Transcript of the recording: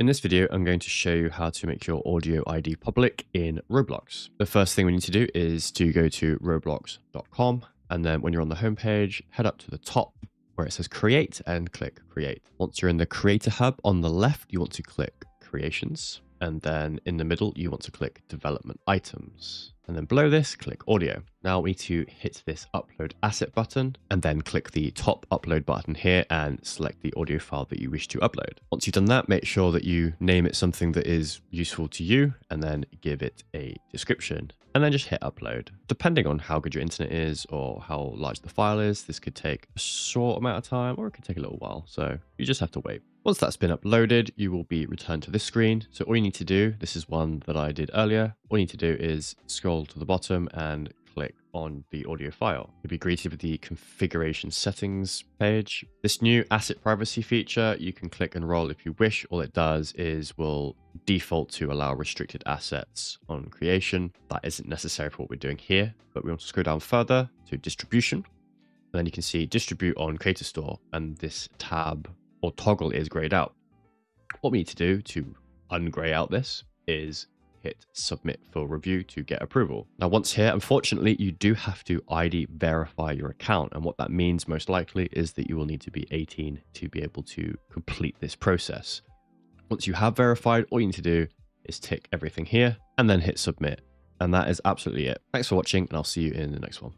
In this video, I'm going to show you how to make your audio ID public in Roblox. The first thing we need to do is to go to roblox.com and then when you're on the homepage, head up to the top where it says create and click create. Once you're in the creator hub on the left, you want to click creations and then in the middle, you want to click development items. And then below this, click audio. Now we need to hit this upload asset button and then click the top upload button here and select the audio file that you wish to upload. Once you've done that, make sure that you name it something that is useful to you and then give it a description and then just hit upload. Depending on how good your internet is or how large the file is, this could take a short amount of time or it could take a little while. So you just have to wait. Once that's been uploaded, you will be returned to this screen. So all you need to do, this is one that I did earlier. All you need to do is scroll to the bottom and click on the audio file. You'll be greeted with the configuration settings page. This new asset privacy feature, you can click enroll if you wish. All it does is will default to allow restricted assets on creation. That isn't necessary for what we're doing here, but we want to scroll down further to distribution. And then you can see distribute on creator store and this tab or toggle is grayed out. What we need to do to ungray out this is hit submit for review to get approval. Now, once here, unfortunately, you do have to ID verify your account. And what that means most likely is that you will need to be 18 to be able to complete this process. Once you have verified, all you need to do is tick everything here and then hit submit. And that is absolutely it. Thanks for watching and I'll see you in the next one.